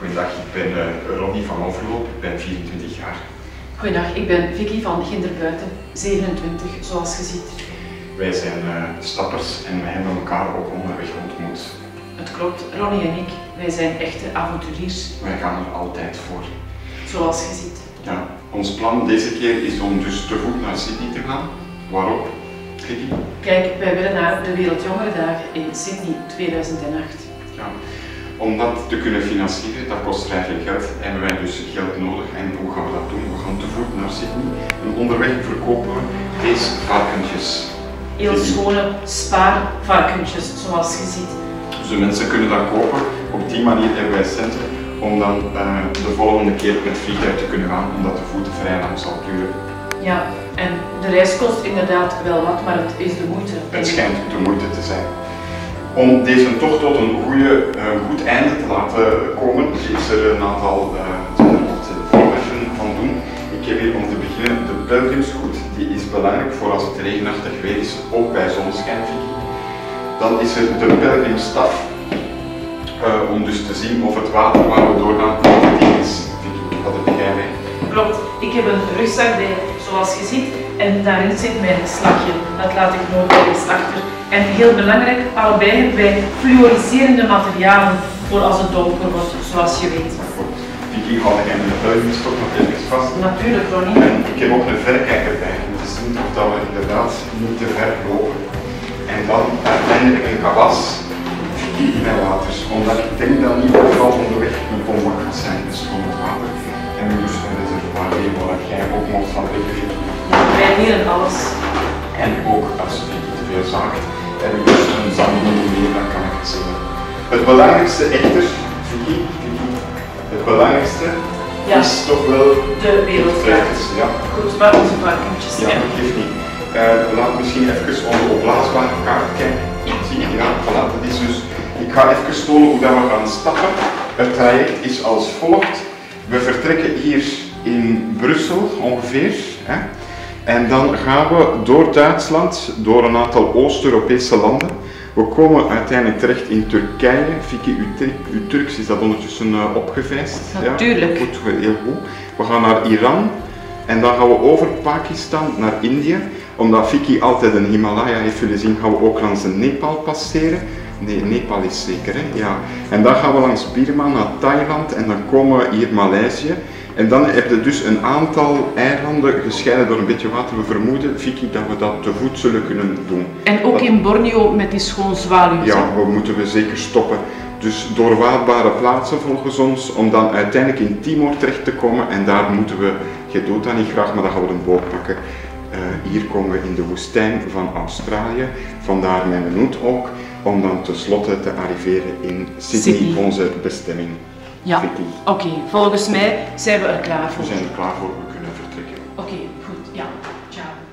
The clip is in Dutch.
Goedendag, ik ben uh, Ronnie van Overloop, ik ben 24 jaar. Goedendag, ik ben Vicky van Ginderbuiten, 27, zoals je ziet. Wij zijn uh, stappers en we hebben elkaar ook onderweg ontmoet. Het klopt, Ronnie en ik, wij zijn echte avonturiers. Wij gaan er altijd voor. Zoals je ziet. Ja, ons plan deze keer is om dus te voet naar Sydney te gaan. Waarop, Vicky? Kijk, wij willen naar de Wereldjongerendagen in Sydney 2008. Ja. Om dat te kunnen financieren, dat kost vrij veel geld, hebben wij dus geld nodig. En hoe gaan we dat doen? We gaan te voet naar Sydney en onderweg verkopen we deze varkentjes. Heel schone spaarvarkentjes, zoals je ziet. Dus de mensen kunnen dat kopen. Op die manier hebben wij centen om dan uh, de volgende keer met vliegtuig te kunnen gaan, omdat de voeten vrij lang zal duren. Ja, en de reis kost inderdaad wel wat, maar het is de moeite. Het schijnt de moeite te zijn. Om deze toch tot een goede, uh, goed einde te laten komen, is er een aantal uh, van doen. Ik heb hier om te beginnen de pelgrimsgoed. Die is belangrijk voor als het regenachtig weer is, ook bij zonneschijn. Dan is er de pelgrimstaf, uh, om dus te zien of het water waar we doorgaan positief is. Wat heb jij? Klopt, ik heb een rugzak bij, zoals je ziet, en daarin zit mijn slagje. Dat laat ik nooit ergens achter. En heel belangrijk, allebei hebben wij fluoriserende materialen voor als het donker wordt, zoals je weet. Vicky, had ik in de nog even vast? Natuurlijk, Ronnie. En ik heb ook een verrekijker bij, om te zien of dat we inderdaad niet te ver lopen. En dan uiteindelijk een kawas met water, omdat ik denk dat niet overal onderweg een meer, dan kan ik het zeggen. Het belangrijkste echter, Vicky, het belangrijkste ja. is toch wel de wereldkaart. Ja. Goed, maar onze varkentjes. Ja, dat geeft niet. Uh, laat misschien even onze opblaasbare kaart kijken. Zie je? Ja, voilà, dat is dus. Ik ga even tonen hoe dat we gaan stappen. Het traject is als volgt. We vertrekken hier in Brussel ongeveer. Hè? En dan gaan we door Duitsland, door een aantal Oost-Europese landen. We komen uiteindelijk terecht in Turkije. Vicky, uw, Turk, uw Turks is dat ondertussen uh, opgevijst? Natuurlijk. Ja, goed, heel goed. We gaan naar Iran en dan gaan we over Pakistan naar Indië. Omdat Vicky altijd een Himalaya heeft willen zien, gaan we ook langs Nepal passeren. Nee, Nepal is zeker, hè? Ja. En dan gaan we langs Birma naar Thailand en dan komen we hier Maleisië. En dan heb je dus een aantal eilanden gescheiden door een beetje water. We vermoeden, Vicky, dat we dat te voet zullen kunnen doen. En ook dat... in Borneo met die schoon zwaluwen. Ja, we moeten we zeker stoppen. Dus doorwaadbare plaatsen volgens ons, om dan uiteindelijk in Timor terecht te komen. En daar moeten we, je doet dat niet graag, maar dan gaan we een boot pakken. Uh, hier komen we in de woestijn van Australië, vandaar mijn noot ook, om dan tenslotte te arriveren in Sydney, Sydney. onze bestemming. Ja, oké. Volgens mij zijn we er klaar voor. We zijn er klaar voor, we kunnen vertrekken. Oké, goed. Ja, ciao.